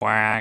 Quack.